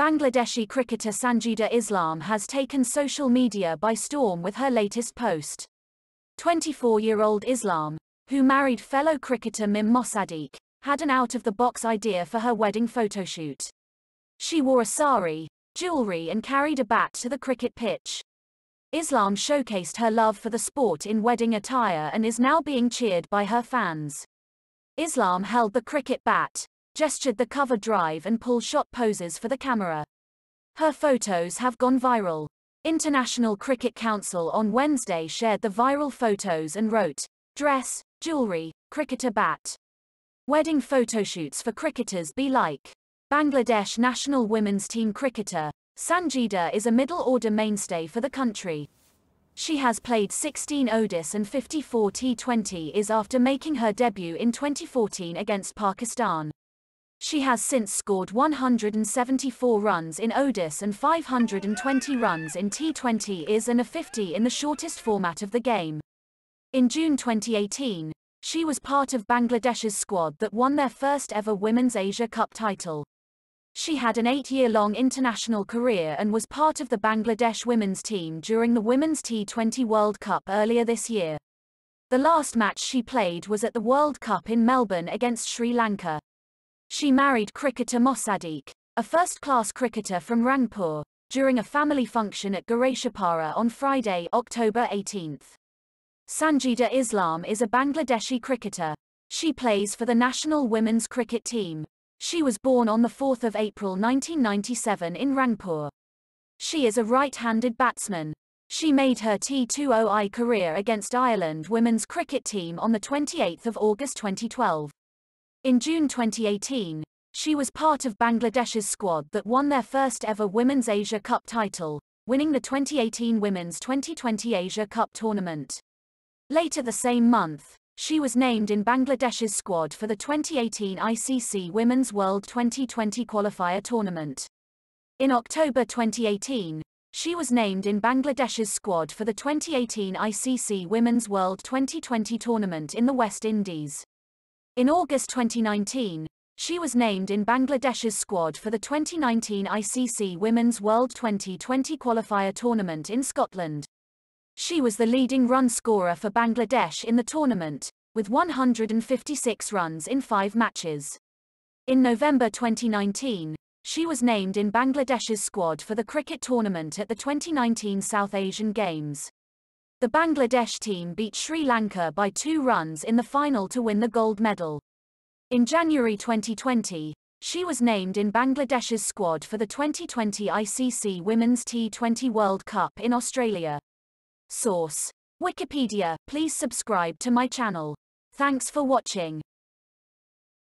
Bangladeshi cricketer Sanjida Islam has taken social media by storm with her latest post. 24-year-old Islam, who married fellow cricketer Mim Mosaddeak, had an out-of-the-box idea for her wedding photoshoot. She wore a sari, jewelry and carried a bat to the cricket pitch. Islam showcased her love for the sport in wedding attire and is now being cheered by her fans. Islam held the cricket bat, gestured the cover drive and pull shot poses for the camera. Her photos have gone viral. International Cricket Council on Wednesday shared the viral photos and wrote, dress, jewelry, cricketer bat. Wedding photoshoots for cricketers be like. Bangladesh national women's team cricketer, Sanjida is a middle-order mainstay for the country. She has played 16 ODIs and 54 T20s after making her debut in 2014 against Pakistan. She has since scored 174 runs in ODIs and 520 runs in T20s and a 50 in the shortest format of the game. In June 2018, she was part of Bangladesh's squad that won their first ever Women's Asia Cup title. She had an eight-year-long international career and was part of the Bangladesh women's team during the Women's T20 World Cup earlier this year. The last match she played was at the World Cup in Melbourne against Sri Lanka. She married cricketer Mosaddeak, a first-class cricketer from Rangpur, during a family function at Guratipara on Friday, October 18. Sanjida Islam is a Bangladeshi cricketer. She plays for the national women's cricket team. She was born on 4 April 1997 in Rangpur. She is a right-handed batsman. She made her T20I career against Ireland women's cricket team on 28 August 2012. In June 2018, she was part of Bangladesh's squad that won their first ever Women's Asia Cup title, winning the 2018 Women's Twenty20 Asia Cup tournament. Later the same month, she was named in Bangladesh's squad for the 2018 ICC Women's World Twenty20 qualifier tournament. In October 2018, she was named in Bangladesh's squad for the 2018 ICC Women's World Twenty20 tournament in the West Indies. In August 2019, she was named in Bangladesh's squad for the 2019 ICC Women's World Twenty20 qualifier tournament in Scotland. She was the leading run scorer for Bangladesh in the tournament, with 156 runs in five matches. In November 2019, she was named in Bangladesh's squad for the cricket tournament at the 2019 South Asian Games. The Bangladesh team beat Sri Lanka by two runs in the final to win the gold medal. In January 2020, she was named in Bangladesh's squad for the 2020 ICC Women's T20 World Cup in Australia. Source. Wikipedia, please subscribe to my channel. Thanks for watching.